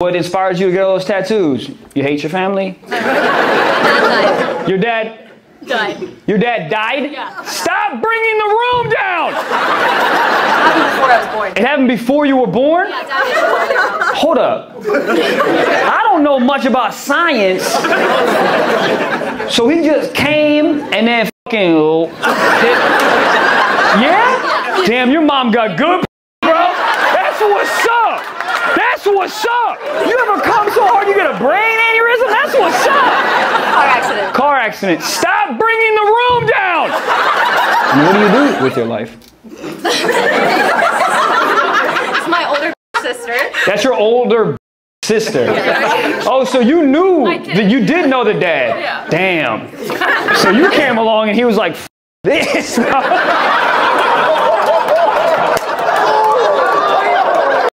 What inspires you to get all those tattoos? You hate your family? Your dad Died. Your dad died? Yeah. Stop bringing the room down! Happened before I was born. It happened before you were born? Yeah, was. Hold up. I don't know much about science. So he just came and then fucking. Yeah? Damn, your mom got good, bro. That's what's up. That's what's up. You ever come so hard you get a brain aneurysm? That's what's up. Car accident. Car accident. Stop bringing the room down. And what do you do with your life? It's my older sister. That's your older sister. Oh, so you knew that you did know the dad. Yeah. Damn. So you came along and he was like, "F- this.